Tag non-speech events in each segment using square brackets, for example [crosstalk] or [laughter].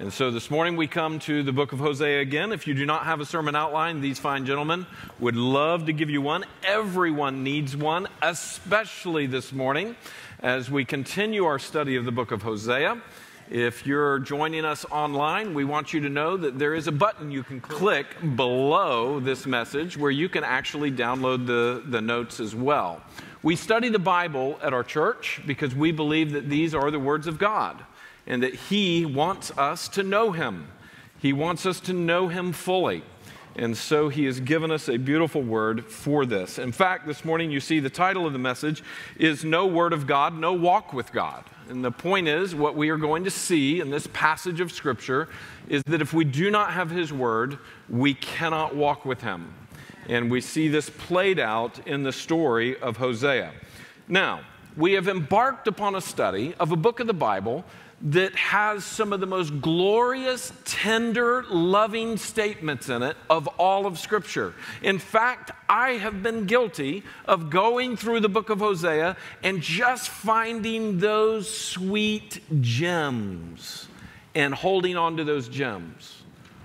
And so this morning we come to the book of Hosea again. If you do not have a sermon outline, these fine gentlemen would love to give you one. Everyone needs one, especially this morning as we continue our study of the book of Hosea. If you're joining us online, we want you to know that there is a button you can click below this message where you can actually download the, the notes as well. We study the Bible at our church because we believe that these are the words of God and that He wants us to know Him. He wants us to know Him fully. And so he has given us a beautiful word for this. In fact, this morning you see the title of the message is No Word of God, No Walk with God. And the point is, what we are going to see in this passage of Scripture is that if we do not have His Word, we cannot walk with Him. And we see this played out in the story of Hosea. Now, we have embarked upon a study of a book of the Bible that has some of the most glorious, tender, loving statements in it of all of Scripture. In fact, I have been guilty of going through the book of Hosea and just finding those sweet gems and holding on to those gems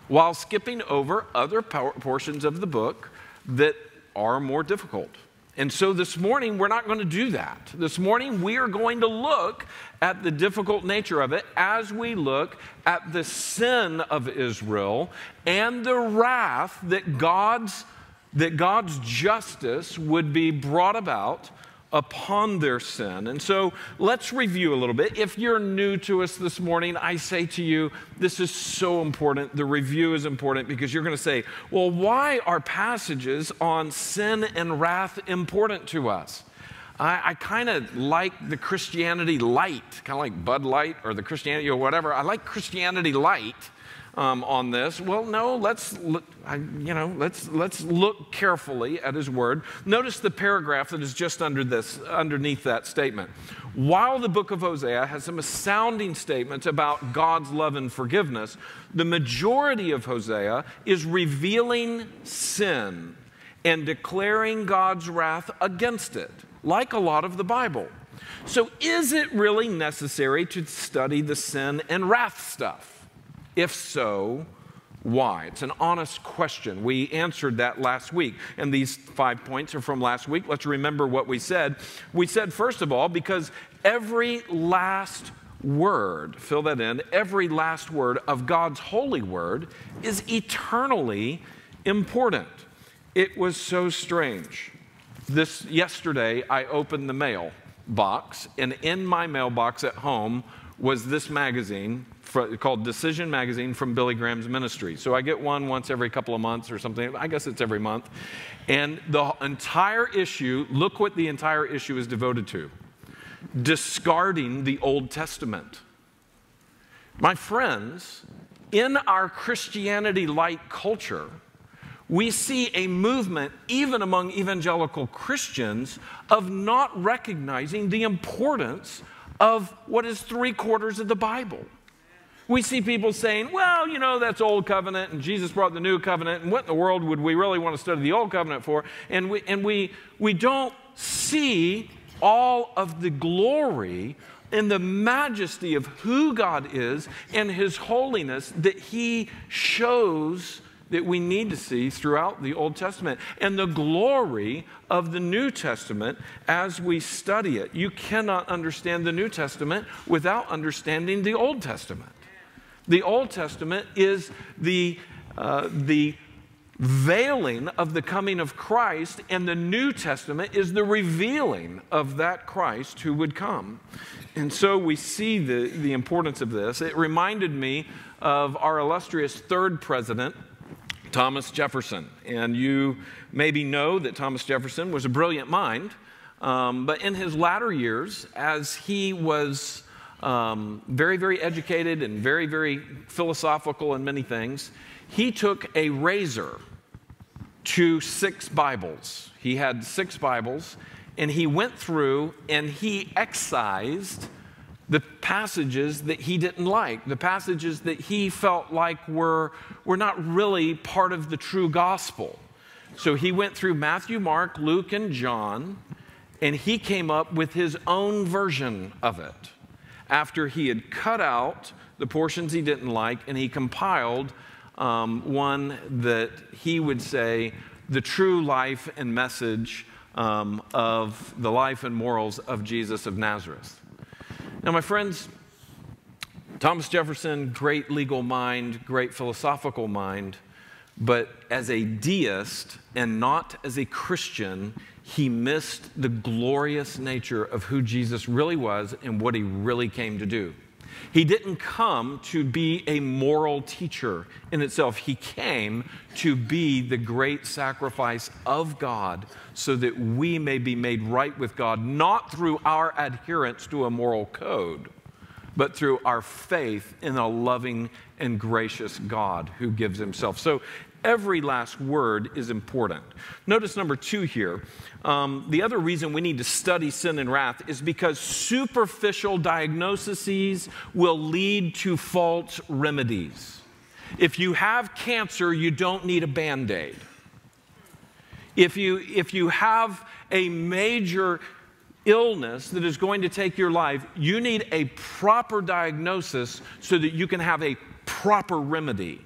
while skipping over other portions of the book that are more difficult. And so this morning, we're not going to do that. This morning, we are going to look at the difficult nature of it as we look at the sin of Israel and the wrath that God's, that God's justice would be brought about upon their sin. And so let's review a little bit. If you're new to us this morning, I say to you, this is so important. The review is important because you're going to say, well, why are passages on sin and wrath important to us? I, I kind of like the Christianity light, kind of like Bud Light or the Christianity or whatever. I like Christianity light um, on this? Well, no. Let's look, you know let's let's look carefully at his word. Notice the paragraph that is just under this underneath that statement. While the book of Hosea has some astounding statements about God's love and forgiveness, the majority of Hosea is revealing sin and declaring God's wrath against it, like a lot of the Bible. So, is it really necessary to study the sin and wrath stuff? If so, why? It's an honest question. We answered that last week. And these five points are from last week. Let's remember what we said. We said, first of all, because every last word, fill that in, every last word of God's holy word is eternally important. It was so strange. This yesterday I opened the mail box and in my mailbox at home was this magazine for, called Decision Magazine from Billy Graham's ministry. So I get one once every couple of months or something. I guess it's every month. And the entire issue, look what the entire issue is devoted to discarding the Old Testament. My friends, in our Christianity light culture, we see a movement, even among evangelical Christians, of not recognizing the importance of what is three quarters of the Bible. We see people saying, well, you know, that's old covenant and Jesus brought the new covenant, and what in the world would we really want to study the old covenant for? And we, and we, we don't see all of the glory and the majesty of who God is and his holiness that he shows that we need to see throughout the Old Testament and the glory of the New Testament as we study it. You cannot understand the New Testament without understanding the Old Testament. The Old Testament is the, uh, the veiling of the coming of Christ, and the New Testament is the revealing of that Christ who would come. And so we see the, the importance of this. It reminded me of our illustrious third president, Thomas Jefferson. And you maybe know that Thomas Jefferson was a brilliant mind, um, but in his latter years, as he was um, very, very educated and very, very philosophical in many things, he took a razor to six Bibles. He had six Bibles, and he went through and he excised the passages that he didn't like, the passages that he felt like were, were not really part of the true gospel. So he went through Matthew, Mark, Luke, and John, and he came up with his own version of it after he had cut out the portions he didn't like, and he compiled um, one that he would say the true life and message um, of the life and morals of Jesus of Nazareth. Now, my friends, Thomas Jefferson, great legal mind, great philosophical mind, but as a deist and not as a Christian, he missed the glorious nature of who Jesus really was and what he really came to do. He didn't come to be a moral teacher in itself. He came to be the great sacrifice of God so that we may be made right with God, not through our adherence to a moral code, but through our faith in a loving and gracious God who gives himself. So every last word is important. Notice number two here. Um, the other reason we need to study sin and wrath is because superficial diagnoses will lead to false remedies. If you have cancer, you don't need a band aid. If you, if you have a major illness that is going to take your life, you need a proper diagnosis so that you can have a proper remedy.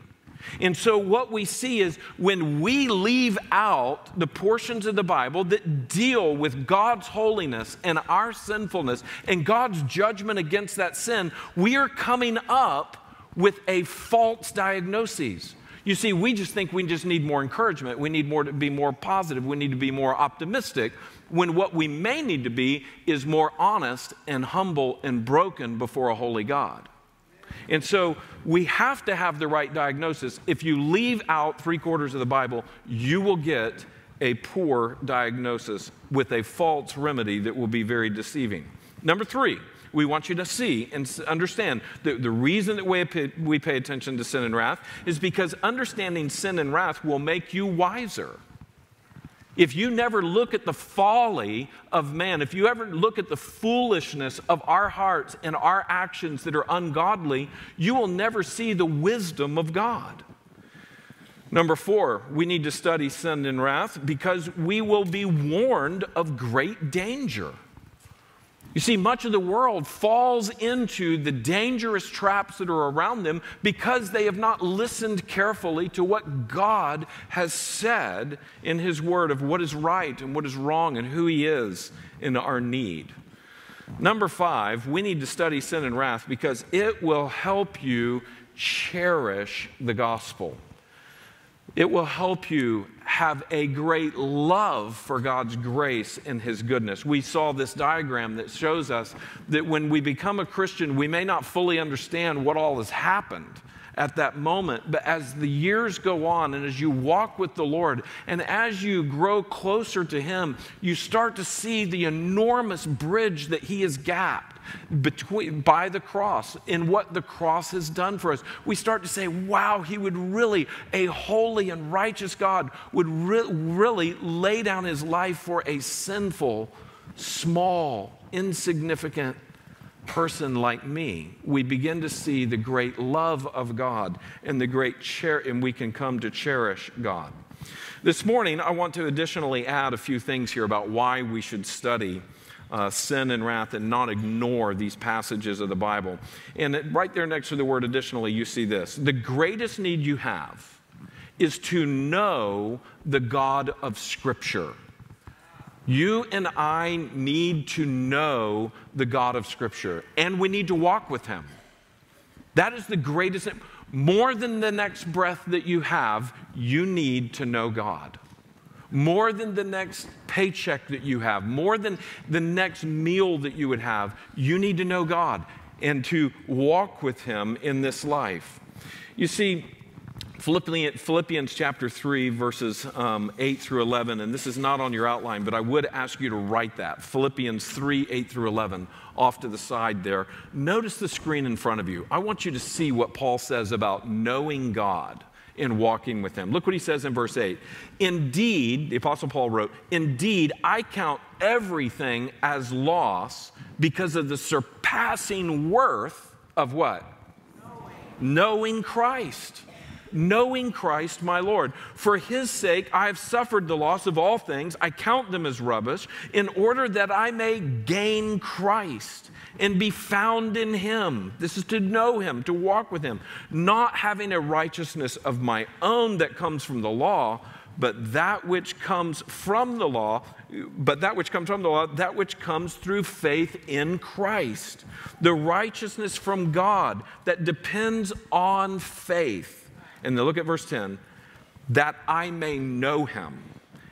And so, what we see is when we leave out the portions of the Bible that deal with God's holiness and our sinfulness and God's judgment against that sin, we are coming up with a false diagnosis. You see, we just think we just need more encouragement. We need more to be more positive. We need to be more optimistic. When what we may need to be is more honest and humble and broken before a holy God. And so we have to have the right diagnosis. If you leave out three quarters of the Bible, you will get a poor diagnosis with a false remedy that will be very deceiving. Number three, we want you to see and understand that the reason that we pay, we pay attention to sin and wrath is because understanding sin and wrath will make you wiser. If you never look at the folly of man, if you ever look at the foolishness of our hearts and our actions that are ungodly, you will never see the wisdom of God. Number four, we need to study sin and wrath because we will be warned of great danger. You see, much of the world falls into the dangerous traps that are around them because they have not listened carefully to what God has said in His Word of what is right and what is wrong and who He is in our need. Number five, we need to study sin and wrath because it will help you cherish the gospel. It will help you have a great love for God's grace and His goodness. We saw this diagram that shows us that when we become a Christian, we may not fully understand what all has happened at that moment. But as the years go on and as you walk with the Lord and as you grow closer to Him, you start to see the enormous bridge that He has gapped between, by the cross in what the cross has done for us. We start to say, wow, He would really, a holy and righteous God, would re- really lay down His life for a sinful, small, insignificant person like me, we begin to see the great love of God and the great chair, and we can come to cherish God. This morning, I want to additionally add a few things here about why we should study uh, sin and wrath and not ignore these passages of the Bible. And right there next to the word additionally, you see this. The greatest need you have is to know the God of Scripture. You and I need to know the God of Scripture, and we need to walk with Him. That is the greatest, more than the next breath that you have, you need to know God. More than the next paycheck that you have, more than the next meal that you would have, you need to know God and to walk with Him in this life. You see, Philippians, Philippians chapter 3, verses um, 8 through 11, and this is not on your outline, but I would ask you to write that. Philippians 3, 8 through 11, off to the side there. Notice the screen in front of you. I want you to see what Paul says about knowing God and walking with Him. Look what he says in verse 8. Indeed, the Apostle Paul wrote, Indeed, I count everything as loss because of the surpassing worth of what? Knowing, Knowing Christ knowing Christ my Lord. For his sake I have suffered the loss of all things, I count them as rubbish, in order that I may gain Christ and be found in him. This is to know him, to walk with him, not having a righteousness of my own that comes from the law, but that which comes from the law, but that which comes from the law, that which comes through faith in Christ. The righteousness from God that depends on faith. And then look at verse 10 that I may know him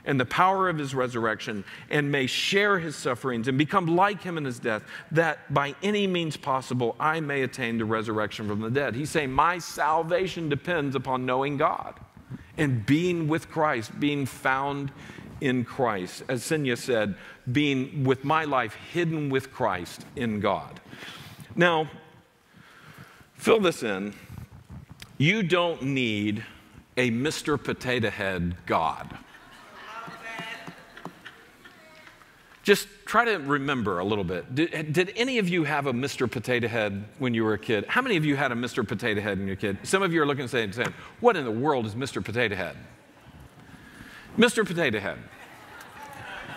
and the power of his resurrection and may share his sufferings and become like him in his death, that by any means possible I may attain the resurrection from the dead. He's saying, My salvation depends upon knowing God and being with Christ, being found in Christ. As Senya said, being with my life hidden with Christ in God. Now, fill this in. You don't need a Mr. Potato Head God. Just try to remember a little bit. Did, did, any of you have a Mr. Potato Head when you were a kid? How many of you had a Mr. Potato Head when you were a kid? Some of you are looking and saying, saying What in the world is Mr. Potato Head? Mr. Potato Head.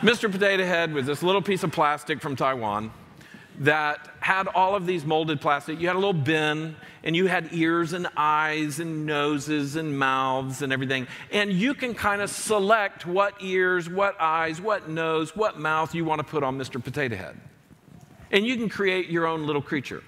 Mr. Potato Head was this little piece of plastic from Taiwan that had all of these molded plastic. You had a little bin, and you had ears and eyes and noses and mouths and everything. And you can kind of select what ears, what eyes, what nose, what mouth you want to put on Mr. Potato Head. And you can create your own little creature.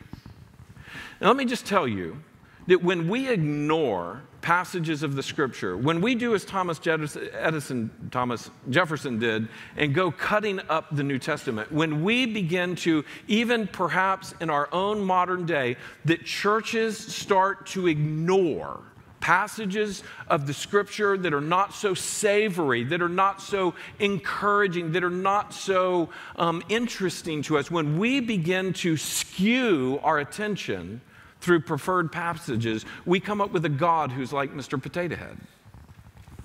Now, let me just tell you that when we ignore passages of the scripture, when we do as Thomas Edison, Thomas Jefferson did, and go cutting up the New Testament, when we begin to, even perhaps in our own modern day, that churches start to ignore passages of the scripture that are not so savory, that are not so encouraging, that are not so um, interesting to us, when we begin to skew our attention through preferred passages, we come up with a God who's like Mr. Potato Head.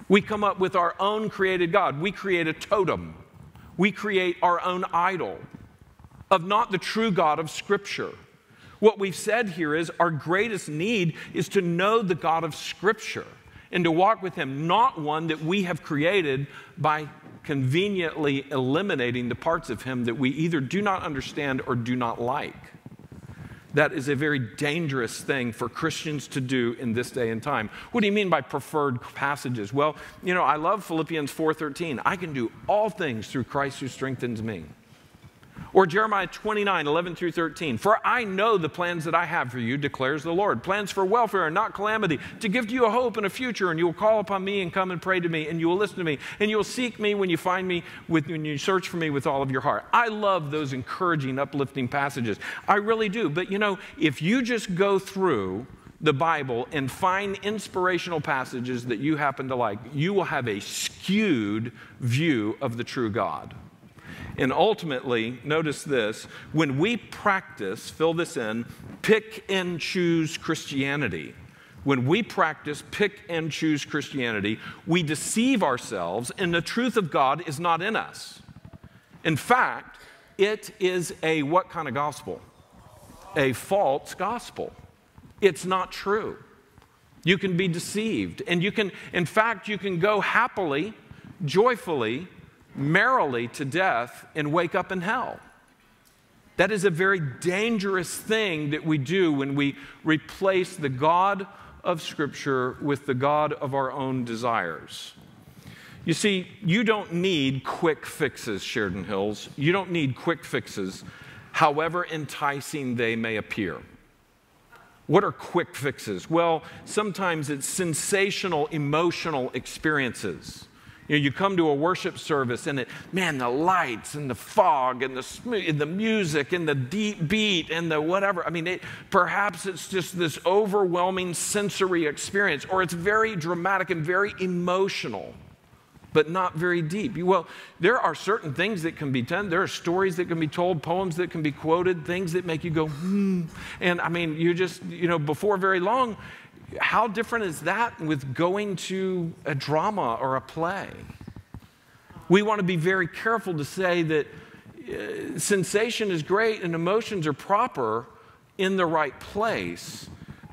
We come up with our own created God. We create a totem. We create our own idol of not the true God of Scripture. What we've said here is our greatest need is to know the God of Scripture and to walk with Him, not one that we have created by conveniently eliminating the parts of Him that we either do not understand or do not like. That is a very dangerous thing for Christians to do in this day and time. What do you mean by preferred passages? Well, you know, I love Philippians 4:13. I can do all things through Christ who strengthens me. Or Jeremiah 29, 11 through 13. For I know the plans that I have for you, declares the Lord. Plans for welfare and not calamity, to give to you a hope and a future. And you will call upon me and come and pray to me, and you will listen to me. And you will seek me when you find me, with, when you search for me with all of your heart. I love those encouraging, uplifting passages. I really do. But you know, if you just go through the Bible and find inspirational passages that you happen to like, you will have a skewed view of the true God. And ultimately, notice this when we practice, fill this in, pick and choose Christianity, when we practice pick and choose Christianity, we deceive ourselves and the truth of God is not in us. In fact, it is a what kind of gospel? A false gospel. It's not true. You can be deceived. And you can, in fact, you can go happily, joyfully merrily to death and wake up in hell. That is a very dangerous thing that we do when we replace the God of Scripture with the God of our own desires. You see, you don't need quick fixes, Sheridan Hills. You don't need quick fixes, however enticing they may appear. What are quick fixes? Well, sometimes it's sensational emotional experiences. You, know, you come to a worship service and it, man, the lights and the fog and the, and the music and the deep beat and the whatever. I mean, it, perhaps it's just this overwhelming sensory experience, or it's very dramatic and very emotional but not very deep. Well, there are certain things that can be done. There are stories that can be told, poems that can be quoted, things that make you go, hmm. And I mean, you just, you know, before very long, how different is that with going to a drama or a play? We want to be very careful to say that uh, sensation is great and emotions are proper in the right place.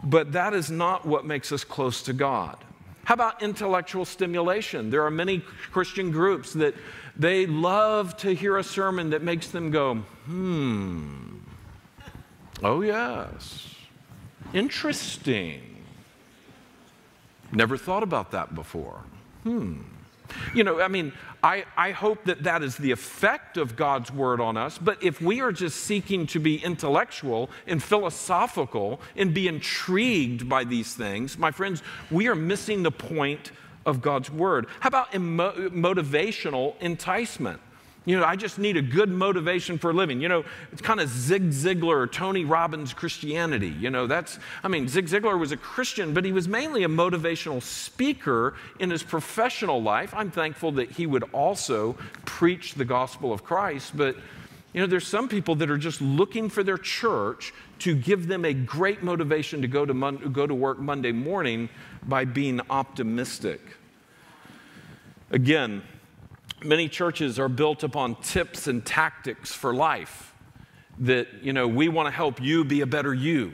but that is not what makes us close to God. How about intellectual stimulation? There are many Christian groups that they love to hear a sermon that makes them go, hmm, oh, yes, interesting. Never thought about that before. Hmm. You know, I mean, I, I hope that that is the effect of God's word on us, but if we are just seeking to be intellectual and philosophical and be intrigued by these things, my friends, we are missing the point of God's word. How about emo- motivational enticement? You know, I just need a good motivation for living. You know, it's kind of Zig Ziglar Tony Robbins Christianity. You know, that's, I mean, Zig Ziglar was a Christian, but he was mainly a motivational speaker in his professional life. I'm thankful that he would also preach the gospel of Christ, but, you know, there's some people that are just looking for their church to give them a great motivation to go to, mon- go to work Monday morning by being optimistic. Again, many churches are built upon tips and tactics for life that you know we want to help you be a better you.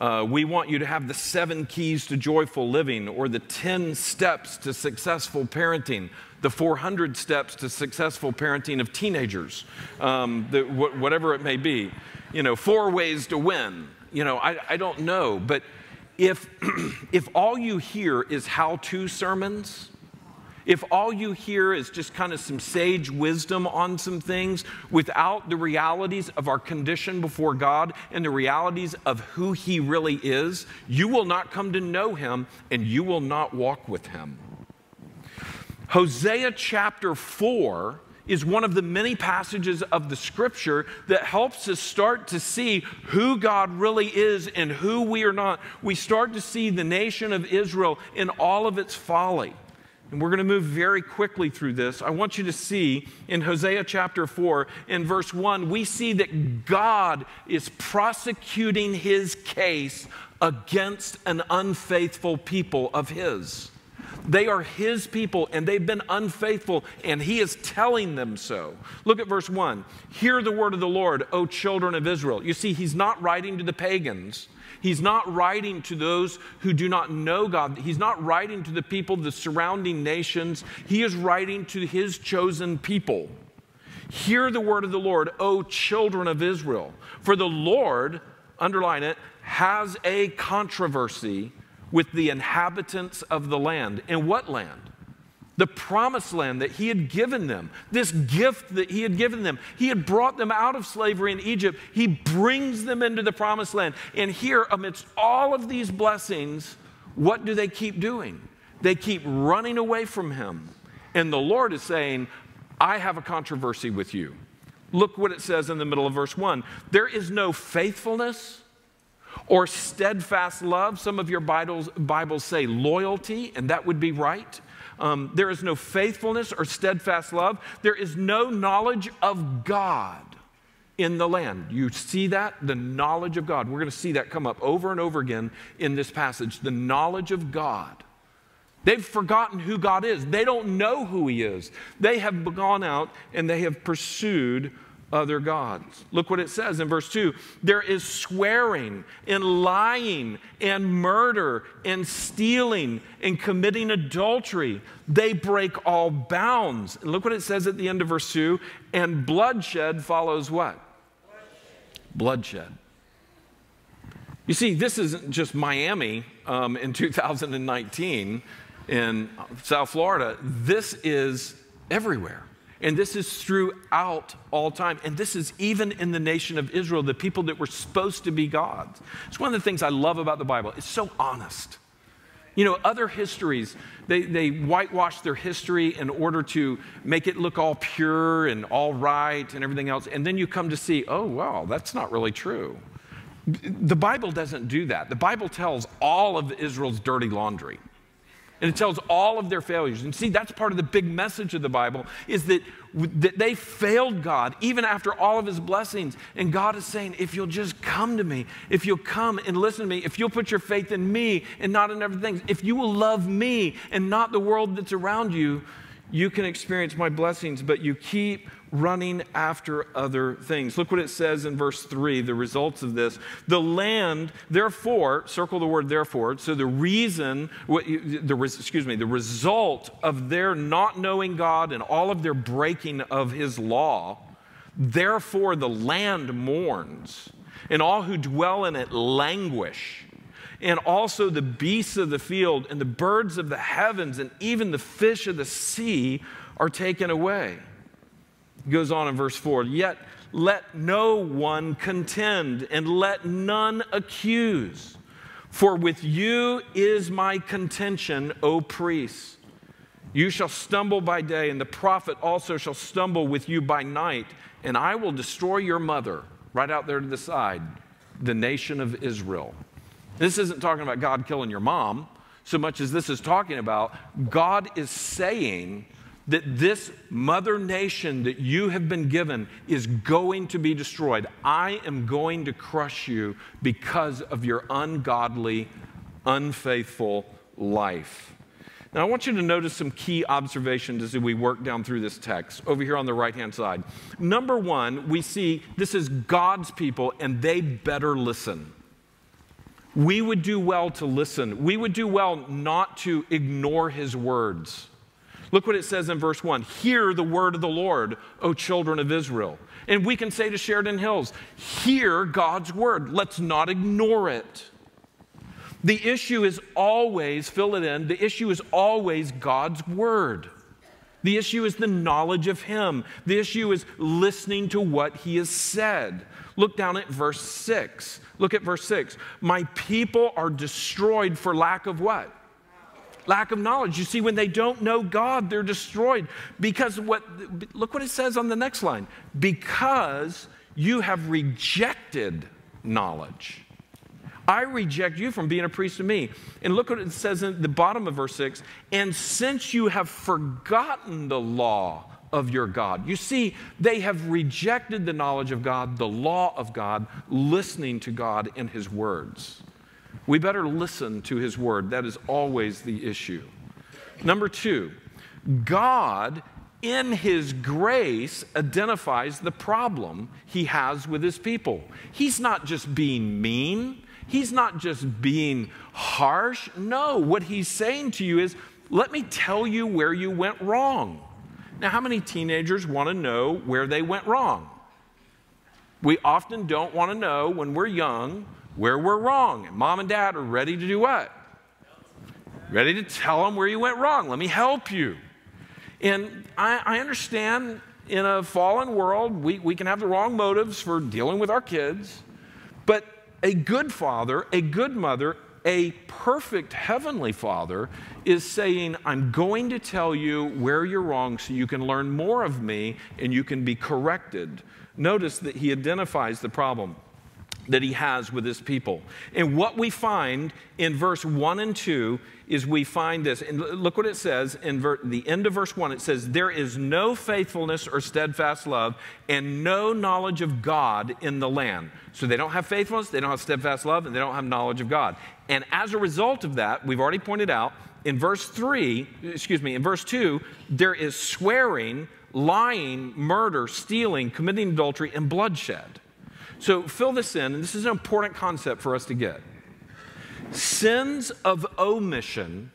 Uh, we want you to have the seven keys to joyful living or the 10 steps to successful parenting the 400 steps to successful parenting of teenagers um, the, wh- whatever it may be. You know four ways to win. You know i, I don't know but if [clears throat] if all you hear is how-to sermons if all you hear is just kind of some sage wisdom on some things without the realities of our condition before God and the realities of who He really is, you will not come to know Him and you will not walk with Him. Hosea chapter 4 is one of the many passages of the scripture that helps us start to see who God really is and who we are not. We start to see the nation of Israel in all of its folly. And we're going to move very quickly through this. I want you to see in Hosea chapter 4, in verse 1, we see that God is prosecuting his case against an unfaithful people of his. They are his people and they've been unfaithful, and he is telling them so. Look at verse 1. Hear the word of the Lord, O children of Israel. You see, he's not writing to the pagans, He's not writing to those who do not know God. He's not writing to the people, the surrounding nations. He is writing to his chosen people. Hear the word of the Lord, O children of Israel. For the Lord, underline it, has a controversy with the inhabitants of the land. In what land? The promised land that he had given them, this gift that he had given them. He had brought them out of slavery in Egypt. He brings them into the promised land. And here, amidst all of these blessings, what do they keep doing? They keep running away from him. And the Lord is saying, I have a controversy with you. Look what it says in the middle of verse 1 there is no faithfulness or steadfast love. Some of your Bibles, Bibles say loyalty, and that would be right. Um, there is no faithfulness or steadfast love. There is no knowledge of God in the land. You see that? The knowledge of God. We're going to see that come up over and over again in this passage. The knowledge of God. They've forgotten who God is. They don't know who He is. They have gone out and they have pursued other gods. Look what it says in verse 2 there is swearing and lying and murder and stealing and committing adultery. They break all bounds. And look what it says at the end of verse 2 and bloodshed follows what? Bloodshed. You see, this isn't just Miami um, in 2019 in South Florida, this is everywhere. And this is throughout all time. And this is even in the nation of Israel, the people that were supposed to be gods. It's one of the things I love about the Bible. It's so honest. You know, other histories, they, they whitewash their history in order to make it look all pure and all right and everything else. And then you come to see, oh, wow, that's not really true. The Bible doesn't do that. The Bible tells all of Israel's dirty laundry. And it tells all of their failures. And see, that's part of the big message of the Bible is that, that they failed God even after all of his blessings. And God is saying, if you'll just come to me, if you'll come and listen to me, if you'll put your faith in me and not in other things, if you will love me and not the world that's around you, you can experience my blessings, but you keep running after other things. Look what it says in verse 3, the results of this. The land, therefore, circle the word therefore. So the reason, the, excuse me, the result of their not knowing God and all of their breaking of his law, therefore the land mourns, and all who dwell in it languish and also the beasts of the field and the birds of the heavens and even the fish of the sea are taken away. Goes on in verse 4 Yet let no one contend and let none accuse. For with you is my contention, O priests. You shall stumble by day, and the prophet also shall stumble with you by night, and I will destroy your mother, right out there to the side, the nation of Israel. This isn't talking about God killing your mom so much as this is talking about God is saying that this mother nation that you have been given is going to be destroyed. I am going to crush you because of your ungodly, unfaithful life. Now, I want you to notice some key observations as we work down through this text over here on the right hand side. Number one, we see this is God's people and they better listen we would do well to listen. We would do well not to ignore his words. Look what it says in verse 1 Hear the word of the Lord, O children of Israel. And we can say to Sheridan Hills, Hear God's word. Let's not ignore it. The issue is always, fill it in, the issue is always God's word. The issue is the knowledge of Him. The issue is listening to what He has said. Look down at verse 6. Look at verse 6. My people are destroyed for lack of what? Lack of knowledge. You see, when they don't know God, they're destroyed. Because what, look what it says on the next line. Because you have rejected knowledge. I reject you from being a priest to me. And look what it says in the bottom of verse 6 and since you have forgotten the law of your God. You see, they have rejected the knowledge of God, the law of God, listening to God in His words. We better listen to His word. That is always the issue. Number two, God, in His grace, identifies the problem He has with His people. He's not just being mean, He's not just being harsh. No, what He's saying to you is, let me tell you where you went wrong. Now, how many teenagers want to know where they went wrong? We often don't want to know when we're young where we're wrong. And mom and dad are ready to do what? Ready to tell them where you went wrong. Let me help you. And I, I understand in a fallen world, we, we can have the wrong motives for dealing with our kids. But a good father, a good mother, a perfect heavenly father is saying, I'm going to tell you where you're wrong so you can learn more of me and you can be corrected. Notice that he identifies the problem that he has with his people. And what we find in verse 1 and 2 is we find this. And look what it says in ver- the end of verse 1 it says, There is no faithfulness or steadfast love and no knowledge of God in the land. So they don't have faithfulness, they don't have steadfast love, and they don't have knowledge of God. And as a result of that, we've already pointed out in verse 3, excuse me, in verse 2, there is swearing, lying, murder, stealing, committing adultery, and bloodshed. So fill this in, and this is an important concept for us to get. Sins of omission,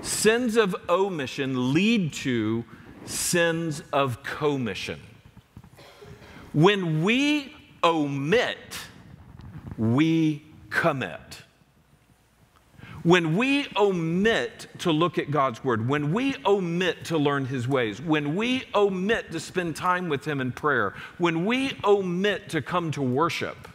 sins of omission lead to sins of commission. When we omit, we commit. When we omit to look at God's Word, when we omit to learn His ways, when we omit to spend time with Him in prayer, when we omit to come to worship,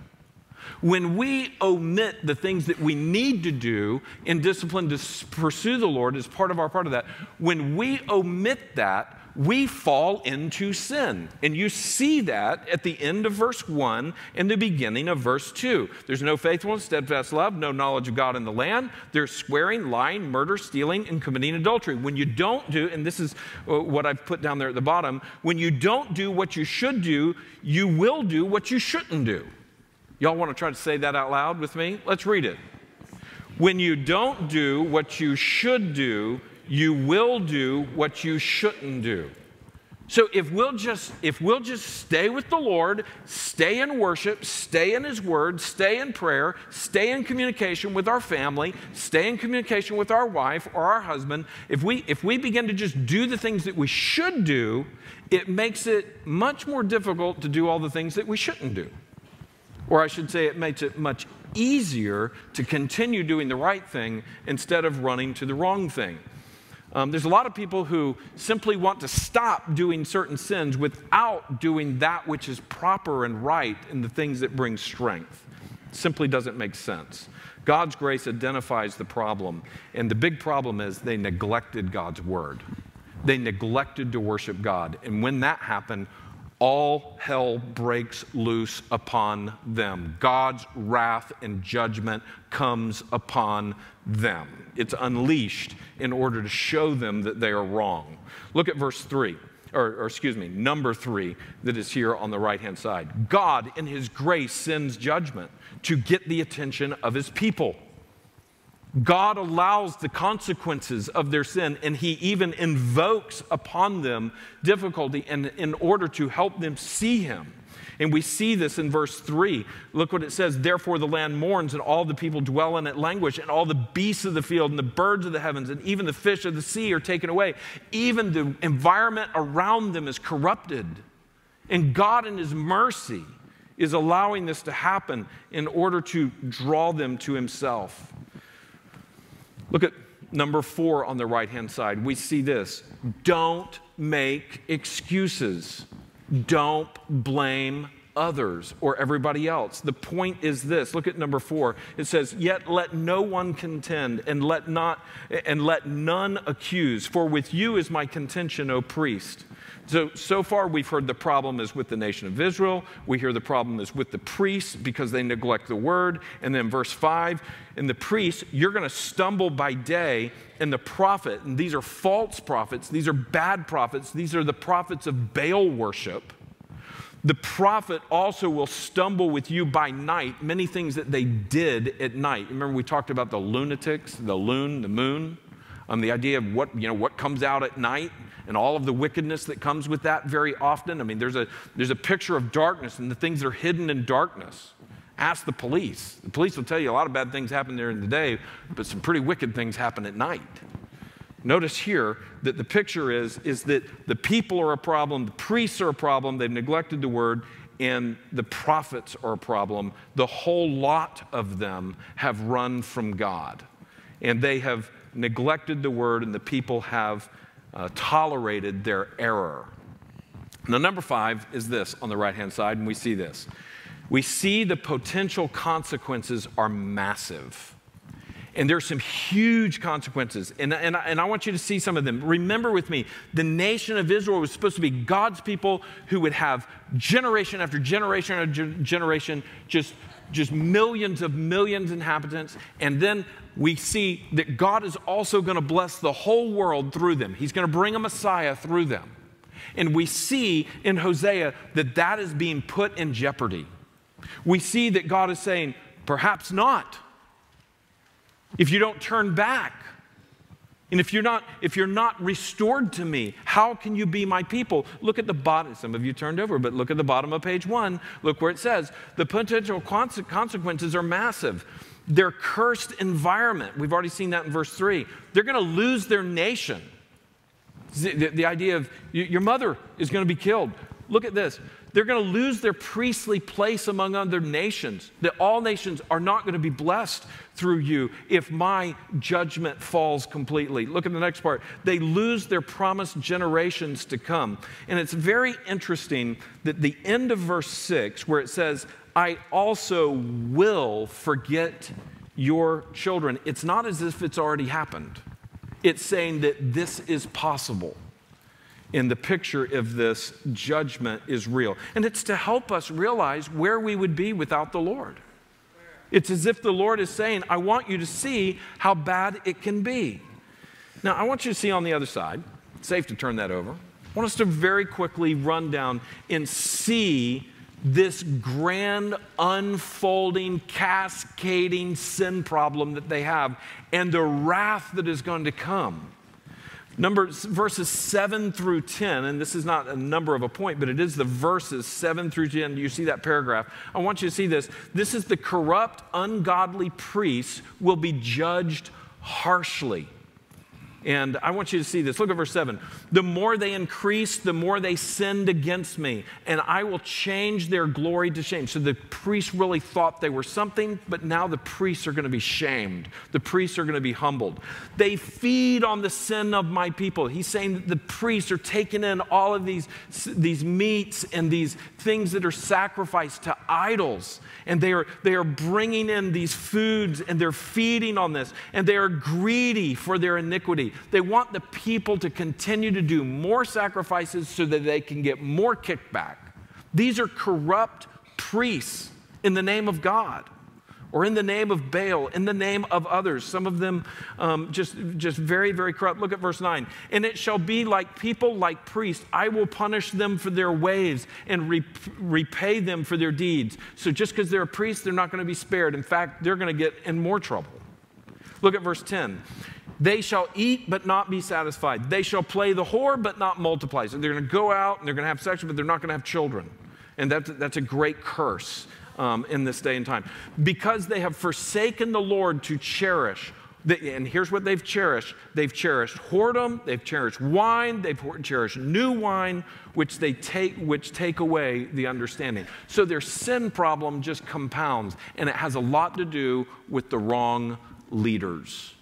when we omit the things that we need to do in discipline to pursue the Lord as part of our part of that, when we omit that, we fall into sin. And you see that at the end of verse 1 and the beginning of verse 2. There's no faithfulness, steadfast love, no knowledge of God in the land. There's swearing, lying, murder, stealing, and committing adultery. When you don't do, and this is uh, what I've put down there at the bottom, when you don't do what you should do, you will do what you shouldn't do. Y'all want to try to say that out loud with me? Let's read it. When you don't do what you should do, you will do what you shouldn't do. So if we'll just if we'll just stay with the Lord, stay in worship, stay in his word, stay in prayer, stay in communication with our family, stay in communication with our wife or our husband, if we if we begin to just do the things that we should do, it makes it much more difficult to do all the things that we shouldn't do. Or I should say it makes it much easier to continue doing the right thing instead of running to the wrong thing. Um, there's a lot of people who simply want to stop doing certain sins without doing that which is proper and right in the things that bring strength. Simply doesn't make sense. God's grace identifies the problem, and the big problem is they neglected God's word. They neglected to worship God. And when that happened, all hell breaks loose upon them. God's wrath and judgment comes upon them. It's unleashed in order to show them that they are wrong. Look at verse 3, or, or excuse me, number 3 that is here on the right hand side. God, in His grace, sends judgment to get the attention of His people. God allows the consequences of their sin, and He even invokes upon them difficulty in, in order to help them see Him. And we see this in verse 3. Look what it says Therefore, the land mourns, and all the people dwell in it languish, and all the beasts of the field, and the birds of the heavens, and even the fish of the sea are taken away. Even the environment around them is corrupted. And God, in His mercy, is allowing this to happen in order to draw them to Himself. Look at number four on the right hand side. We see this don't make excuses, don't blame others or everybody else. The point is this. Look at number 4. It says, "Yet let no one contend and let not and let none accuse, for with you is my contention, O priest." So, so far we've heard the problem is with the nation of Israel. We hear the problem is with the priests because they neglect the word. And then verse 5, and the priests, you're going to stumble by day, and the prophet, and these are false prophets, these are bad prophets, these are the prophets of Baal worship. The prophet also will stumble with you by night, many things that they did at night. Remember, we talked about the lunatics, the loon, the moon, um, the idea of what, you know, what comes out at night and all of the wickedness that comes with that very often. I mean, there's a, there's a picture of darkness and the things that are hidden in darkness. Ask the police. The police will tell you a lot of bad things happen there in the day, but some pretty wicked things happen at night. Notice here that the picture is, is that the people are a problem, the priests are a problem, they've neglected the word, and the prophets are a problem. The whole lot of them have run from God, and they have neglected the word, and the people have uh, tolerated their error. Now, number five is this on the right hand side, and we see this. We see the potential consequences are massive. And there's some huge consequences. And, and, and I want you to see some of them. Remember with me, the nation of Israel was supposed to be God's people who would have generation after generation after generation, just, just millions of millions of inhabitants. And then we see that God is also going to bless the whole world through them. He's going to bring a Messiah through them. And we see in Hosea that that is being put in jeopardy. We see that God is saying, perhaps not. If you don't turn back, and if you're not if you're not restored to me, how can you be my people? Look at the bottom. Some of you turned over, but look at the bottom of page 1. Look where it says, the potential consequences are massive their cursed environment. We've already seen that in verse 3. They're going to lose their nation. The, the, idea of your mother is going to be killed. Look at this. They're going to lose their priestly place among other nations. That all nations are not going to be blessed through you if my judgment falls completely. Look at the next part. They lose their promised generations to come. And it's very interesting that the end of verse 6, where it says, I also will forget your children. It's not as if it's already happened, it's saying that this is possible. In the picture of this, judgment is real. And it's to help us realize where we would be without the Lord. It's as if the Lord is saying, I want you to see how bad it can be. Now, I want you to see on the other side, it's safe to turn that over. I want us to very quickly run down and see this grand, unfolding, cascading sin problem that they have and the wrath that is going to come. Numbers, verses 7 through 10, and this is not a number of a point, but it is the verses 7 through 10. You see that paragraph. I want you to see this. This is the corrupt, ungodly priests will be judged harshly. And I want you to see this. Look at verse 7. The more they increase, the more they sinned against me, and I will change their glory to shame. So the priests really thought they were something, but now the priests are going to be shamed. The priests are going to be humbled. They feed on the sin of my people. He's saying that the priests are taking in all of these, these meats and these things that are sacrificed to idols, and they are, they are bringing in these foods and they're feeding on this, and they are greedy for their iniquity. They want the people to continue to do more sacrifices so that they can get more kickback. These are corrupt priests in the name of God or in the name of Baal, in the name of others. Some of them um, just, just very, very corrupt. Look at verse 9. And it shall be like people, like priests. I will punish them for their ways and re- repay them for their deeds. So just because they're a priest, they're not going to be spared. In fact, they're going to get in more trouble. Look at verse 10. They shall eat but not be satisfied. They shall play the whore but not multiply. So they're going to go out and they're going to have sex, but they're not going to have children. And that's, that's a great curse um, in this day and time. Because they have forsaken the Lord to cherish. and here's what they've cherished they've cherished whoredom, they've cherished wine, they've cherished new wine, which they take, which take away the understanding. So their sin problem just compounds, and it has a lot to do with the wrong leaders.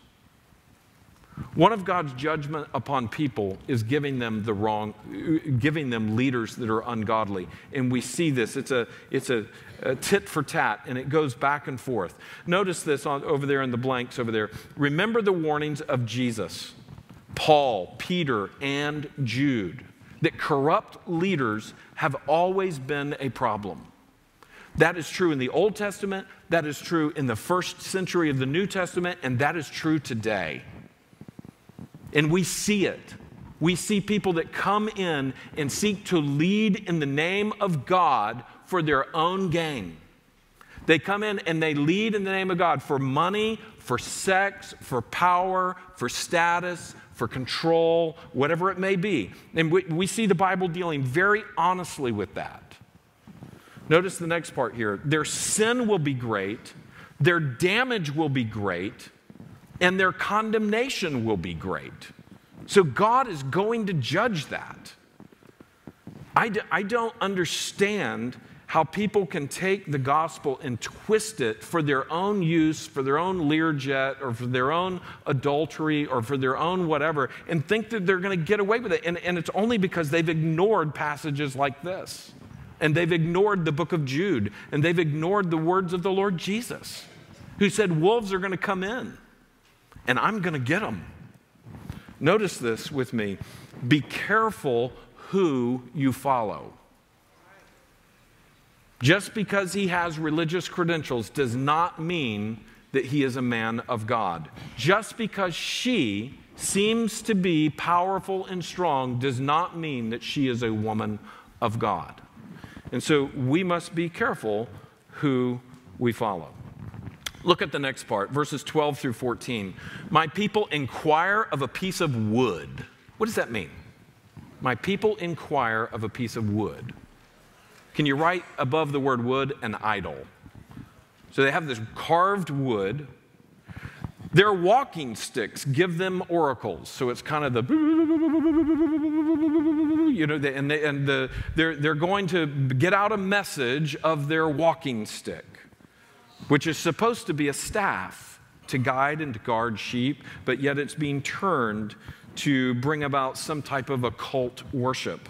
One of God's judgment upon people is giving them the wrong, giving them leaders that are ungodly. And we see this. It's a, it's a, a tit for tat, and it goes back and forth. Notice this on, over there in the blanks over there. Remember the warnings of Jesus, Paul, Peter, and Jude that corrupt leaders have always been a problem. That is true in the Old Testament, that is true in the first century of the New Testament, and that is true today. And we see it. We see people that come in and seek to lead in the name of God for their own gain. They come in and they lead in the name of God for money, for sex, for power, for status, for control, whatever it may be. And we, we, see the Bible dealing very honestly with that. Notice the next part here their sin will be great, their damage will be great, and their condemnation will be great. So God is going to judge that. I d- I don't understand how people can take the gospel and twist it for their own use, for their own Learjet, or for their own adultery, or for their own whatever, and think that they're going to get away with it. And, and it's only because they've ignored passages like this. And they've ignored the book of Jude, and they've ignored the words of the Lord Jesus, who said, Wolves are going to come in and I'm going to get them. Notice this with me. Be careful who you follow. Just because he has religious credentials does not mean that he is a man of God. Just because she seems to be powerful and strong does not mean that she is a woman of God. And so we must be careful who we follow. Look at the next part, verses 12 through 14. My people inquire of a piece of wood. What does that mean? My people inquire of a piece of wood. Can you write above the word wood an idol? So they have this carved wood. Their walking sticks give them oracles. So it's kind of the, you know, and, they, and the, they're, they're going to get out a message of their walking stick which is supposed to be a staff to guide and to guard sheep, but yet it's being turned to bring about some type of occult worship.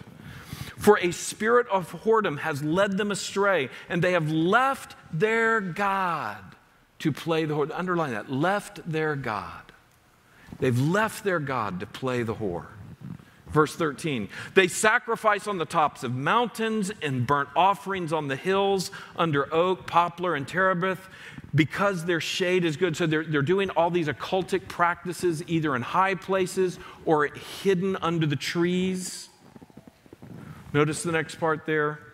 For a spirit of whoredom has led them astray, and they have left their God to play the whore. Underline that left their God. They've left their God to play the whore. Verse 13, they sacrifice on the tops of mountains and burnt offerings on the hills under oak, poplar, and terebinth because their shade is good. So they're, they're doing all these occultic practices either in high places or hidden under the trees. Notice the next part there.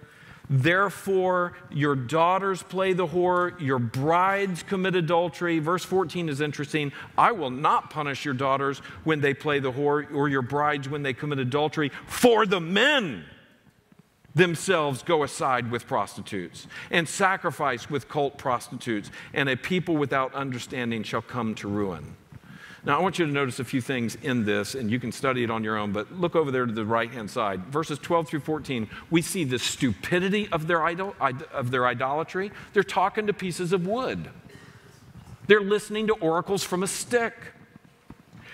Therefore, your daughters play the whore, your brides commit adultery. Verse 14 is interesting. I will not punish your daughters when they play the whore, or your brides when they commit adultery, for the men themselves go aside with prostitutes and sacrifice with cult prostitutes, and a people without understanding shall come to ruin. Now, I want you to notice a few things in this, and you can study it on your own, but look over there to the right hand side. Verses 12 through 14, we see the stupidity of their, idol, of their idolatry. They're talking to pieces of wood, they're listening to oracles from a stick.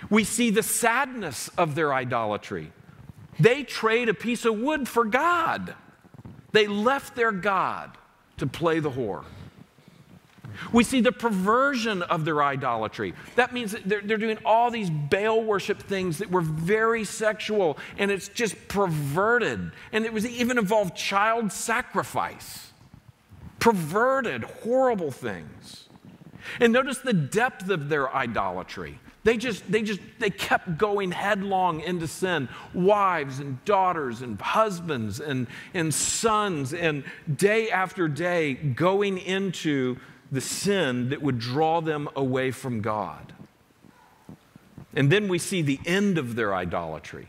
We see the sadness of their idolatry. They trade a piece of wood for God. They left their God to play the whore. We see the perversion of their idolatry. That means that they're, they're, doing all these Baal worship things that were very sexual and it's just perverted. And it was even involved child sacrifice. Perverted, horrible things. And notice the depth of their idolatry. They just, they just, they kept going headlong into sin. Wives and daughters and husbands and, and sons, and day after day going into the sin that would draw them away from God. And then we see the end of their idolatry.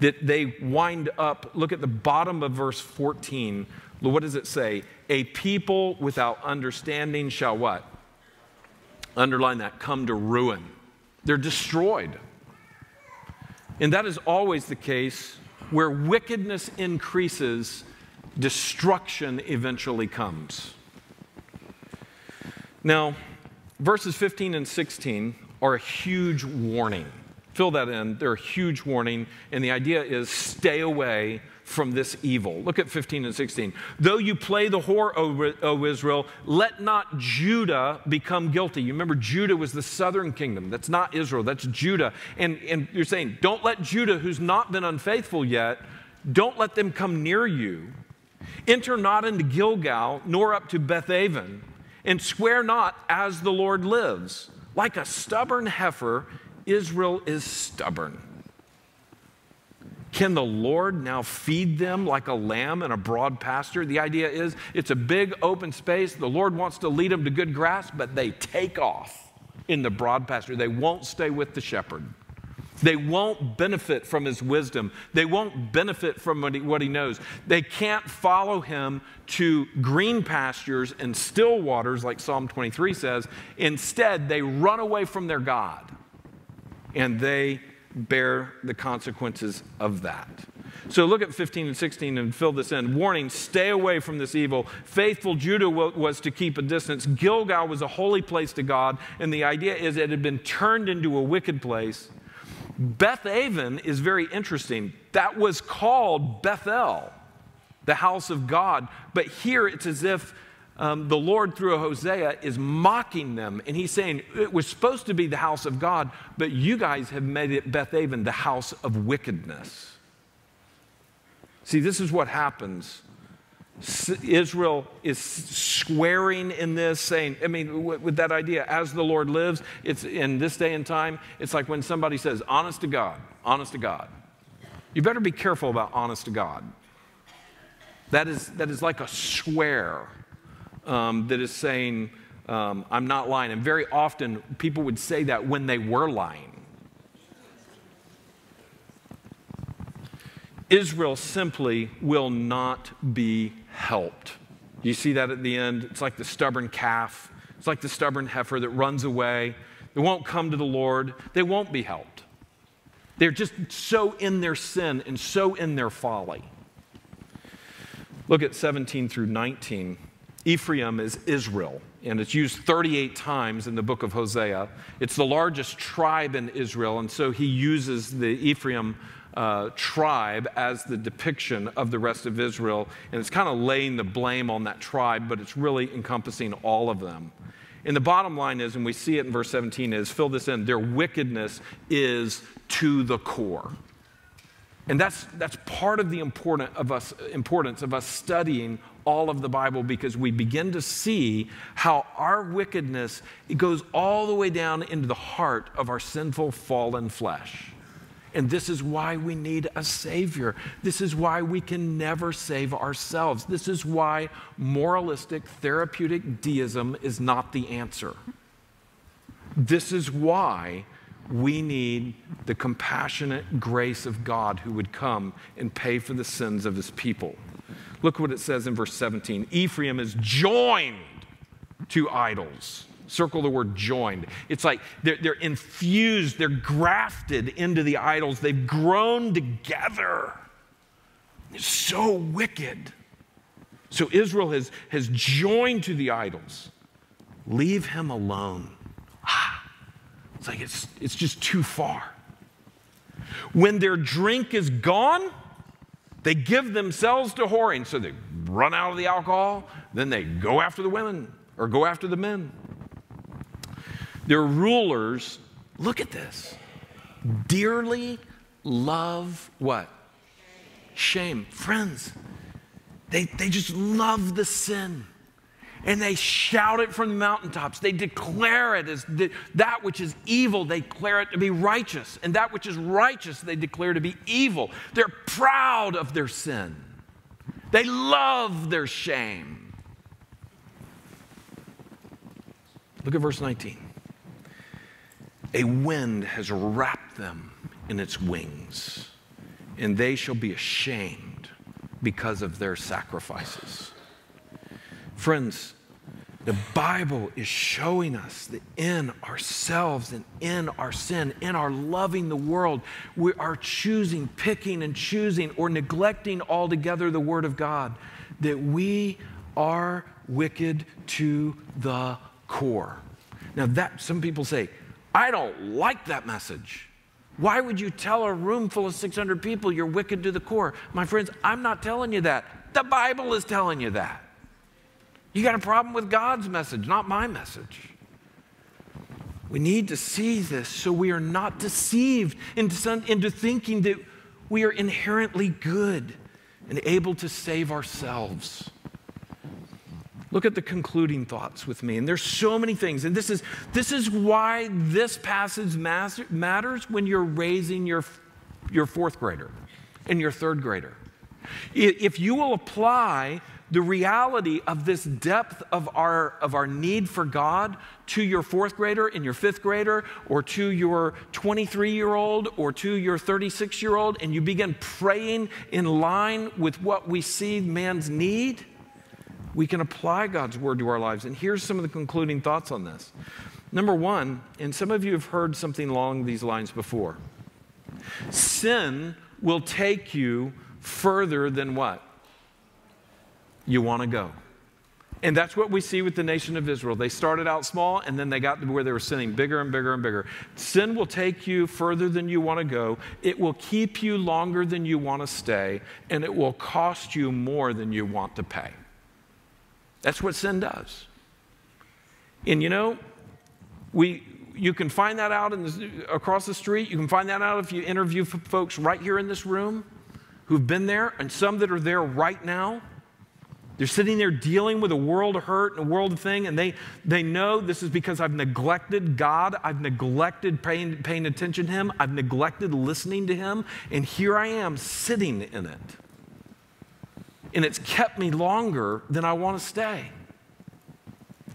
That they wind up, look at the bottom of verse 14. What does it say? A people without understanding shall what? Underline that, come to ruin. They're destroyed. And that is always the case where wickedness increases, destruction eventually comes. Now, verses 15 and 16 are a huge warning. Fill that in. They're a huge warning. And the idea is stay away from this evil. Look at 15 and 16. Though you play the whore, o, o Israel, let not Judah become guilty. You remember, Judah was the southern kingdom. That's not Israel, that's Judah. And, and you're saying, don't let Judah, who's not been unfaithful yet, don't let them come near you. Enter not into Gilgal, nor up to Bethaven and swear not as the Lord lives. Like a stubborn heifer, Israel is stubborn. Can the Lord now feed them like a lamb in a broad pasture? The idea is it's a big open space. The Lord wants to lead them to good grass, but they take off in the broad pasture. They won't stay with the shepherd. They won't benefit from his wisdom. They won't benefit from what he, what he, knows. They can't follow him to green pastures and still waters, like Psalm 23 says. Instead, they run away from their God and they bear the consequences of that. So look at 15 and 16 and fill this in. Warning, stay away from this evil. Faithful Judah was to keep a distance. Gilgal was a holy place to God, and the idea is it had been turned into a wicked place. Beth Aven is very interesting. That was called Bethel, the house of God. But here it's as if um, the Lord, through Hosea, is mocking them. And he's saying, It was supposed to be the house of God, but you guys have made it Beth Aven, the house of wickedness. See, this is what happens Israel is swearing in this, saying, I mean, with that idea, as the Lord lives, it's in this day and time, it's like when somebody says, honest to God, honest to God. You better be careful about honest to God. That is, that is like a swear um, that is saying, um, I'm not lying. And very often people would say that when they were lying. Israel simply will not be helped. You see that at the end? It's like the stubborn calf, it's like the stubborn heifer that runs away. They won't come to the Lord, they won't be helped. They're just so in their sin and so in their folly. Look at 17 through 19. Ephraim is Israel, and it's used 38 times in the book of Hosea. It's the largest tribe in Israel, and so he uses the Ephraim uh, tribe as the depiction of the rest of Israel. And it's kind of laying the blame on that tribe, but it's really encompassing all of them. And the bottom line is, and we see it in verse 17, is fill this in their wickedness is to the core. And that's, that's part of the important of us, importance of us studying all of the Bible because we begin to see how our wickedness it goes all the way down into the heart of our sinful, fallen flesh. And this is why we need a Savior. This is why we can never save ourselves. This is why moralistic, therapeutic deism is not the answer. This is why we need the compassionate grace of God who would come and pay for the sins of his people. Look what it says in verse 17 Ephraim is joined to idols. Circle the word joined. It's like they're, they're infused, they're grafted into the idols, they've grown together. It's so wicked. So Israel has, has joined to the idols. Leave him alone. Ah, it's like it's, it's just too far. When their drink is gone, they give themselves to whoring. So they run out of the alcohol, then they go after the women or go after the men. Their rulers, look at this, dearly love what? Shame. Friends, they, they just love the sin. And they shout it from the mountaintops. They declare it as the, that which is evil, they declare it to be righteous. And that which is righteous, they declare to be evil. They're proud of their sin, they love their shame. Look at verse 19. A wind has wrapped them in its wings, and they shall be ashamed because of their sacrifices. Friends, the Bible is showing us that in ourselves and in our sin, in our loving the world, we are choosing, picking and choosing, or neglecting altogether the Word of God, that we are wicked to the core. Now, that some people say, I don't like that message. Why would you tell a room full of 600 people you're wicked to the core? My friends, I'm not telling you that. The Bible is telling you that. You got a problem with God's message, not my message. We need to see this so we are not deceived into, into thinking that we are inherently good and able to save ourselves. Look at the concluding thoughts with me. And there's so many things. And this is, this is why this passage matters when you're raising your, your fourth grader and your third grader. If you will apply the reality of this depth of our, of our need for God to your fourth grader and your fifth grader, or to your 23 year old, or to your 36 year old, and you begin praying in line with what we see man's need, we can apply God's word to our lives. And here's some of the concluding thoughts on this. Number one, and some of you have heard something along these lines before sin will take you further than what? You want to go. And that's what we see with the nation of Israel. They started out small and then they got to where they were sinning bigger and bigger and bigger. Sin will take you further than you want to go. It will keep you longer than you want to stay. And it will cost you more than you want to pay. That's what sin does. And you know, we, you can find that out in the, across the street. You can find that out if you interview folks right here in this room who've been there, and some that are there right now. They're sitting there dealing with a world of hurt and a world of thing, and they, they know this is because I've neglected God. I've neglected paying, paying attention to Him. I've neglected listening to Him. And here I am sitting in it and it's kept me longer than I want to stay.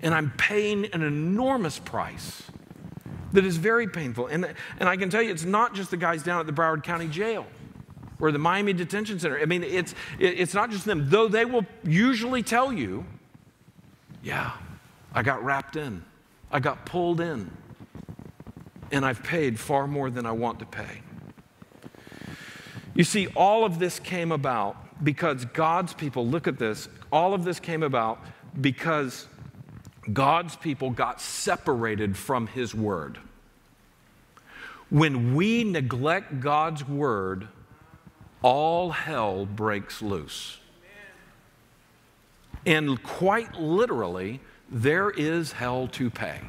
And I'm paying an enormous price that is very painful. And, and I can tell you, it's not just the guys down at the Broward County Jail or the Miami Detention Center. I mean, it's, it's not just them, though they will usually tell you, yeah, I got wrapped in, I got pulled in, and I've paid far more than I want to pay. You see, all of this came about because God's people, look at this, all of this came about because God's people got separated from His Word. When we neglect God's Word, all hell breaks loose. And quite literally, there is hell to pay.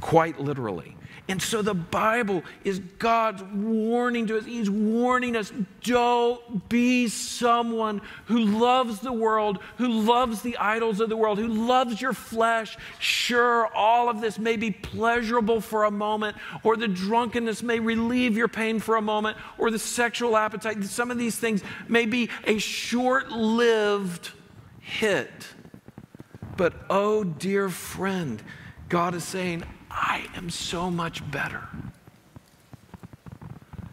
Quite literally. And so the Bible is God's warning to us. He's warning us don't be someone who loves the world, who loves the idols of the world, who loves your flesh. Sure, all of this may be pleasurable for a moment, or the drunkenness may relieve your pain for a moment, or the sexual appetite. Some of these things may be a short lived hit. But oh, dear friend, God is saying, I am so much better.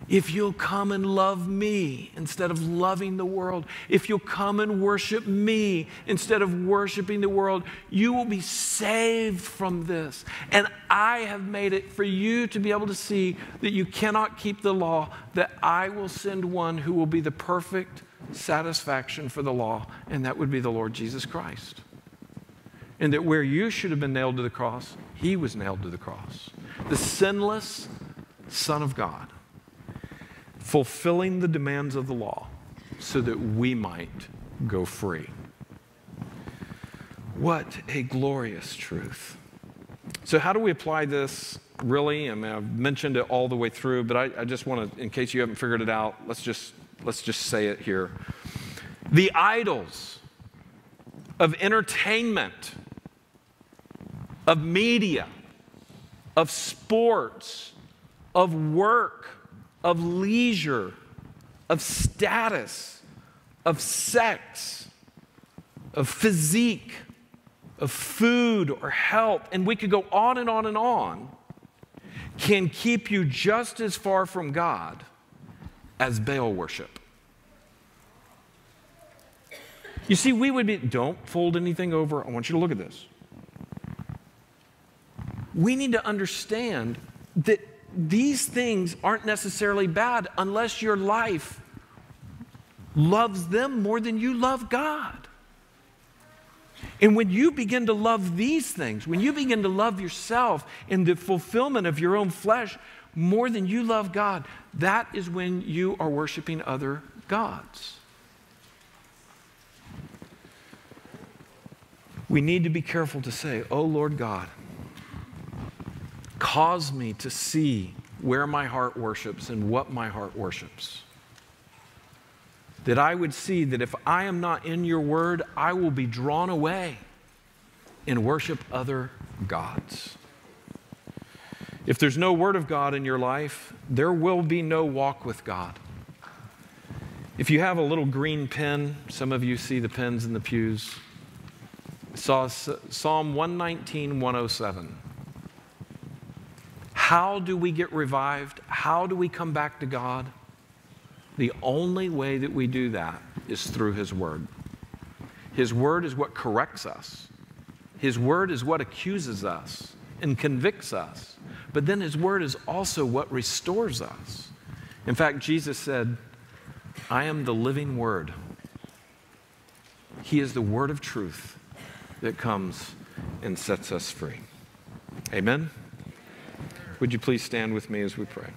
If you'll come and love me instead of loving the world, if you'll come and worship me instead of worshiping the world, you will be saved from this. And I have made it for you to be able to see that you cannot keep the law, that I will send one who will be the perfect satisfaction for the law, and that would be the Lord Jesus Christ. And that where you should have been nailed to the cross, he was nailed to the cross. The sinless Son of God, fulfilling the demands of the law so that we might go free. What a glorious truth. So, how do we apply this really? I mean, I've mentioned it all the way through, but I, I just want to, in case you haven't figured it out, let's just, let's just say it here. The idols of entertainment of media, of sports, of work, of leisure, of status, of sex, of physique, of food or health, and we could go on and on and on, can keep you just as far from God as Baal worship. You see, we would be, don't fold anything over. I want you to look at this we need to understand that these things aren't necessarily bad unless your life loves them more than you love God. And when you begin to love these things, when you begin to love yourself in the fulfillment of your own flesh more than you love God, that is when you are worshiping other gods. We need to be careful to say, Oh Lord God, Cause me to see where my heart worships and what my heart worships. That I would see that if I am not in your word, I will be drawn away and worship other gods. If there's no word of God in your life, there will be no walk with God. If you have a little green pen, some of you see the pens in the pews. Psalm 119, 107. How do we get revived? How do we come back to God? The only way that we do that is through His Word. His Word is what corrects us, His Word is what accuses us and convicts us. But then His Word is also what restores us. In fact, Jesus said, I am the living Word. He is the Word of truth that comes and sets us free. Amen. Would you please stand with me as we pray?